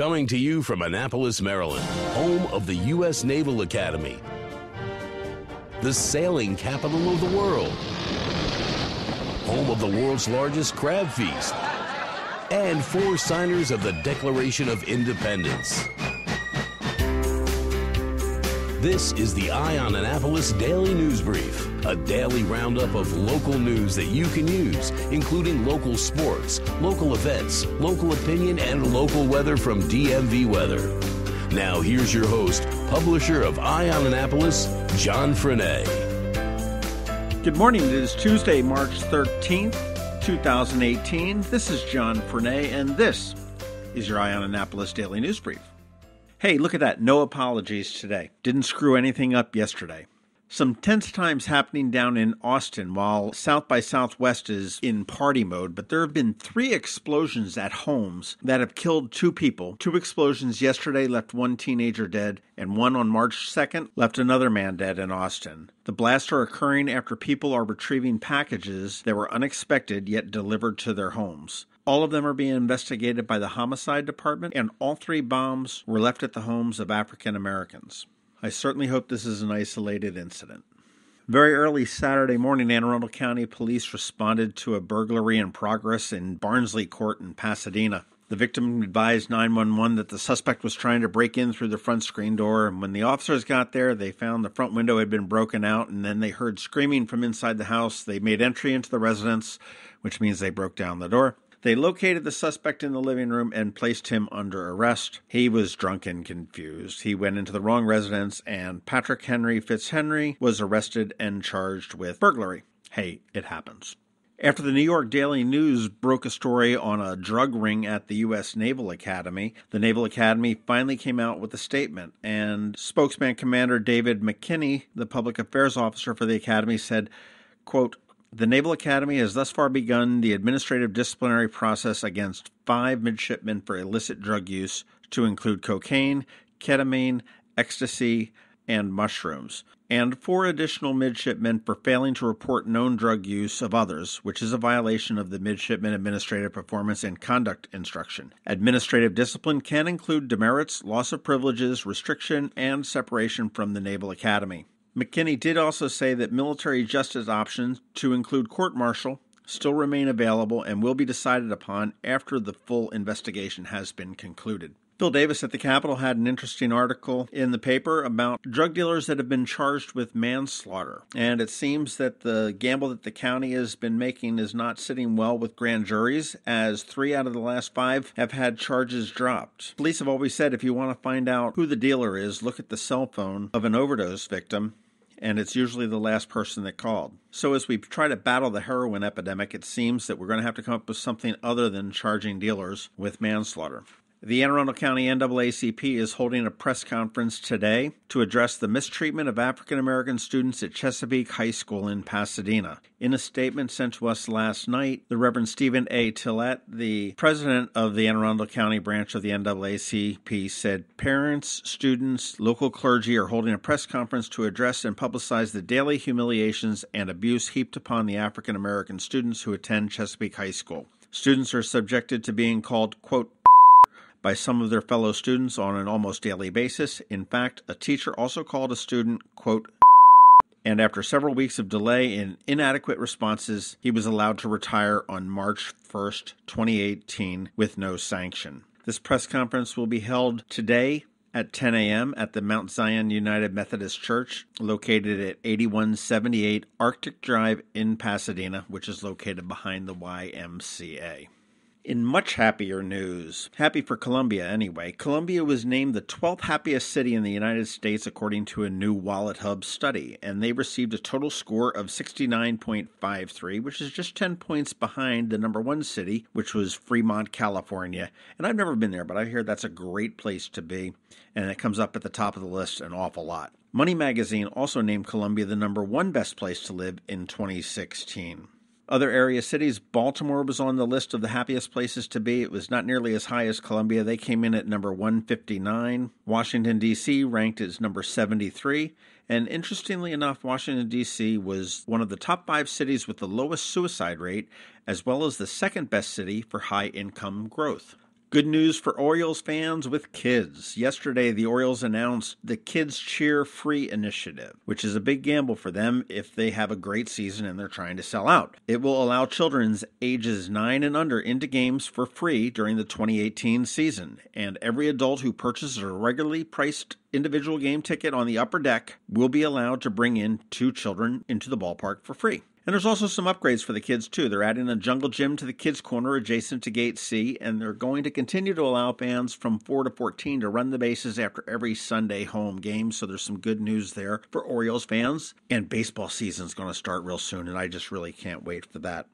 Coming to you from Annapolis, Maryland, home of the U.S. Naval Academy, the sailing capital of the world, home of the world's largest crab feast, and four signers of the Declaration of Independence. This is the Eye on Annapolis Daily News Brief, a daily roundup of local news that you can use, including local sports, local events, local opinion, and local weather from DMV Weather. Now, here's your host, publisher of Eye on Annapolis, John Frenaye. Good morning. It is Tuesday, March 13th, 2018. This is John Frenaye, and this is your Eye on Annapolis Daily News Brief. Hey, look at that. No apologies today. Didn't screw anything up yesterday. Some tense times happening down in Austin while South by Southwest is in party mode, but there have been three explosions at homes that have killed two people. Two explosions yesterday left one teenager dead, and one on March 2nd left another man dead in Austin. The blasts are occurring after people are retrieving packages that were unexpected yet delivered to their homes. All of them are being investigated by the homicide department, and all three bombs were left at the homes of African Americans. I certainly hope this is an isolated incident. Very early Saturday morning, Anne Arundel County Police responded to a burglary in progress in Barnsley Court in Pasadena. The victim advised 911 that the suspect was trying to break in through the front screen door, and when the officers got there, they found the front window had been broken out, and then they heard screaming from inside the house. They made entry into the residence, which means they broke down the door. They located the suspect in the living room and placed him under arrest. He was drunk and confused. He went into the wrong residence, and Patrick Henry Fitzhenry was arrested and charged with burglary. Hey, it happens. After the New York Daily News broke a story on a drug ring at the U.S. Naval Academy, the Naval Academy finally came out with a statement, and spokesman Commander David McKinney, the public affairs officer for the Academy, said, quote, the Naval Academy has thus far begun the administrative disciplinary process against five midshipmen for illicit drug use, to include cocaine, ketamine, ecstasy, and mushrooms, and four additional midshipmen for failing to report known drug use of others, which is a violation of the Midshipman Administrative Performance and Conduct Instruction. Administrative discipline can include demerits, loss of privileges, restriction, and separation from the Naval Academy. McKinney did also say that military justice options, to include court martial, still remain available and will be decided upon after the full investigation has been concluded. Phil Davis at the Capital had an interesting article in the paper about drug dealers that have been charged with manslaughter. And it seems that the gamble that the county has been making is not sitting well with grand juries, as three out of the last five have had charges dropped. Police have always said if you want to find out who the dealer is, look at the cell phone of an overdose victim and it's usually the last person that called. So, as we try to battle the heroin epidemic, it seems that we're going to have to come up with something other than charging dealers with manslaughter. The Anne Arundel County NAACP is holding a press conference today to address the mistreatment of African American students at Chesapeake High School in Pasadena. In a statement sent to us last night, the Reverend Stephen A. Tillett, the president of the Anne Arundel County branch of the NAACP, said parents, students, local clergy are holding a press conference to address and publicize the daily humiliations and abuse heaped upon the African American students who attend Chesapeake High School. Students are subjected to being called, quote, by some of their fellow students on an almost daily basis. In fact, a teacher also called a student, quote, and after several weeks of delay and inadequate responses, he was allowed to retire on March 1st, 2018, with no sanction. This press conference will be held today at 10 a.m. at the Mount Zion United Methodist Church, located at 8178 Arctic Drive in Pasadena, which is located behind the YMCA. In much happier news, happy for Columbia anyway, Columbia was named the 12th happiest city in the United States according to a new WalletHub study, and they received a total score of 69.53, which is just 10 points behind the number one city, which was Fremont, California. And I've never been there, but I hear that's a great place to be, and it comes up at the top of the list an awful lot. Money Magazine also named Columbia the number one best place to live in 2016. Other area cities, Baltimore was on the list of the happiest places to be. It was not nearly as high as Columbia. They came in at number 159. Washington, D.C. ranked as number 73. And interestingly enough, Washington, D.C. was one of the top five cities with the lowest suicide rate, as well as the second best city for high income growth. Good news for Orioles fans with kids. Yesterday, the Orioles announced the Kids Cheer Free initiative, which is a big gamble for them if they have a great season and they're trying to sell out. It will allow children's ages 9 and under into games for free during the 2018 season, and every adult who purchases a regularly priced individual game ticket on the upper deck will be allowed to bring in two children into the ballpark for free. And there's also some upgrades for the kids, too. They're adding a jungle gym to the kids' corner adjacent to Gate C, and they're going to continue to allow fans from 4 to 14 to run the bases after every Sunday home game. So there's some good news there for Orioles fans. And baseball season's going to start real soon, and I just really can't wait for that.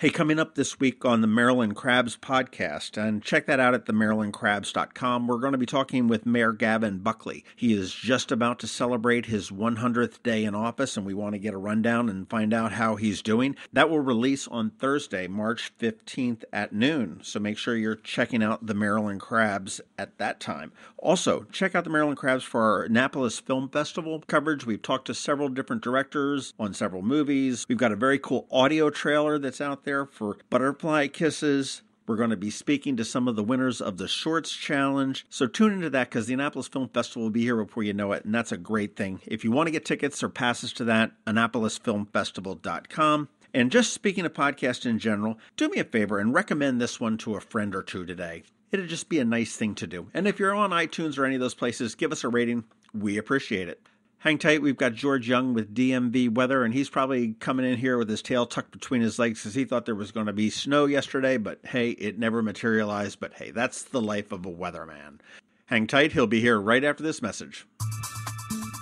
Hey, coming up this week on the Maryland Crabs podcast, and check that out at themarylandcrabs.com. We're going to be talking with Mayor Gavin Buckley. He is just about to celebrate his 100th day in office, and we want to get a rundown and find out how he's doing. That will release on Thursday, March 15th at noon. So make sure you're checking out the Maryland Crabs at that time. Also, check out the Maryland Crabs for our Annapolis Film Festival coverage. We've talked to several different directors on several movies. We've got a very cool audio trailer that's out there for Butterfly Kisses. We're going to be speaking to some of the winners of the Shorts Challenge. So tune into that because the Annapolis Film Festival will be here before you know it, and that's a great thing. If you want to get tickets or passes to that, AnnapolisFilmFestival.com. And just speaking of podcasts in general, do me a favor and recommend this one to a friend or two today. It'd just be a nice thing to do. And if you're on iTunes or any of those places, give us a rating. We appreciate it. Hang tight. We've got George Young with DMV Weather, and he's probably coming in here with his tail tucked between his legs because he thought there was going to be snow yesterday, but hey, it never materialized. But hey, that's the life of a weatherman. Hang tight. He'll be here right after this message.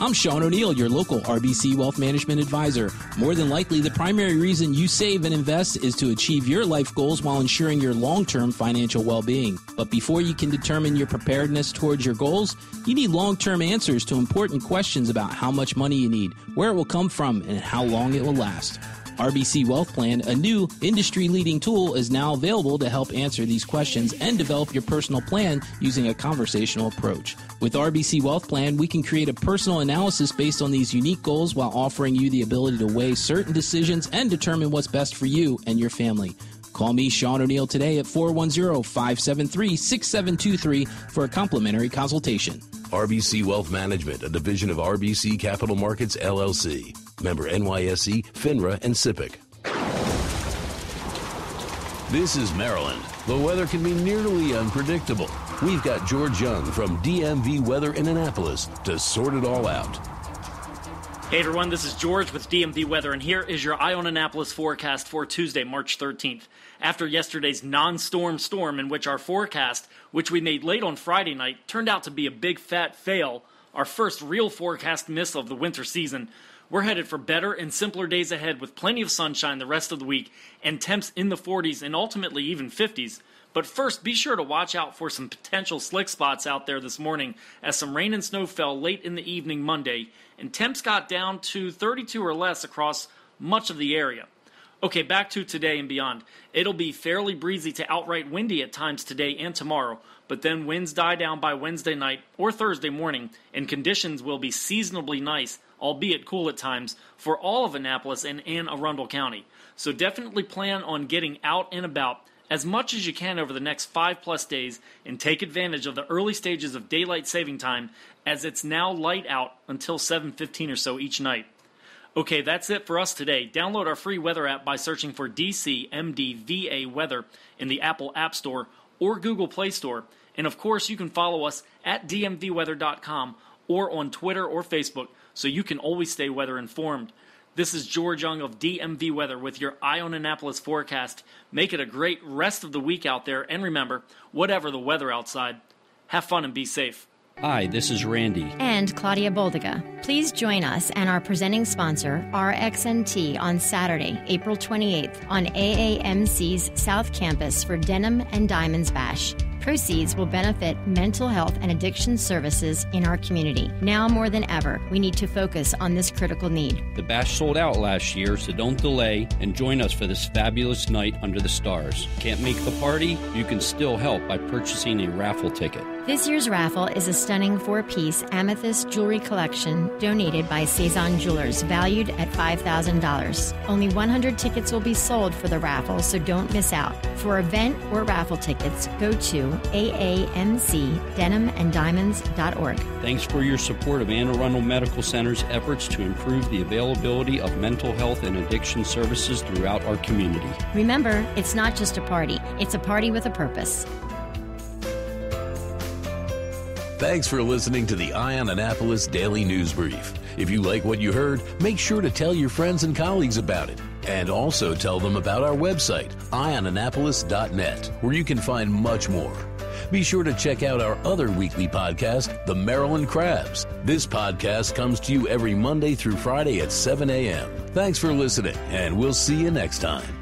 I'm Sean O'Neill, your local RBC Wealth Management Advisor. More than likely, the primary reason you save and invest is to achieve your life goals while ensuring your long term financial well being. But before you can determine your preparedness towards your goals, you need long term answers to important questions about how much money you need, where it will come from, and how long it will last. RBC Wealth Plan, a new industry leading tool, is now available to help answer these questions and develop your personal plan using a conversational approach. With RBC Wealth Plan, we can create a personal analysis based on these unique goals while offering you the ability to weigh certain decisions and determine what's best for you and your family. Call me, Sean O'Neill, today at 410 573 6723 for a complimentary consultation. RBC Wealth Management, a division of RBC Capital Markets, LLC. Member NYSE, FINRA, and SIPC. This is Maryland. The weather can be nearly unpredictable. We've got George Young from DMV Weather in Annapolis to sort it all out. Hey everyone, this is George with DMV Weather, and here is your Eye on Annapolis forecast for Tuesday, March 13th. After yesterday's non storm storm, in which our forecast, which we made late on Friday night, turned out to be a big fat fail, our first real forecast miss of the winter season, we're headed for better and simpler days ahead with plenty of sunshine the rest of the week and temps in the 40s and ultimately even 50s. But first, be sure to watch out for some potential slick spots out there this morning as some rain and snow fell late in the evening Monday and temps got down to 32 or less across much of the area. Okay, back to today and beyond. It'll be fairly breezy to outright windy at times today and tomorrow, but then winds die down by Wednesday night or Thursday morning, and conditions will be seasonably nice albeit cool at times, for all of Annapolis and Anne Arundel County. So definitely plan on getting out and about as much as you can over the next five plus days and take advantage of the early stages of daylight saving time as it's now light out until 7.15 or so each night. Okay, that's it for us today. Download our free weather app by searching for DCMDVA Weather in the Apple App Store or Google Play Store. And of course, you can follow us at dmvweather.com or on Twitter or Facebook so you can always stay weather informed. This is George Young of DMV Weather with your Eye on Annapolis forecast. Make it a great rest of the week out there, and remember, whatever the weather outside, have fun and be safe. Hi, this is Randy. And Claudia Boldiga. Please join us and our presenting sponsor, RXNT, on Saturday, April 28th on AAMC's South Campus for Denim and Diamonds Bash. Proceeds will benefit mental health and addiction services in our community. Now more than ever, we need to focus on this critical need. The bash sold out last year, so don't delay and join us for this fabulous night under the stars. Can't make the party? You can still help by purchasing a raffle ticket. This year's raffle is a stunning four piece amethyst jewelry collection donated by Cezanne Jewelers, valued at $5,000. Only 100 tickets will be sold for the raffle, so don't miss out. For event or raffle tickets, go to to aamcdenimanddiamonds.org. Thanks for your support of Anne Arundel Medical Center's efforts to improve the availability of mental health and addiction services throughout our community. Remember, it's not just a party, it's a party with a purpose. Thanks for listening to the Eye on Annapolis Daily News Brief. If you like what you heard, make sure to tell your friends and colleagues about it. And also tell them about our website, eyeonannapolis.net, where you can find much more. Be sure to check out our other weekly podcast, The Maryland Crabs. This podcast comes to you every Monday through Friday at 7 a.m. Thanks for listening, and we'll see you next time.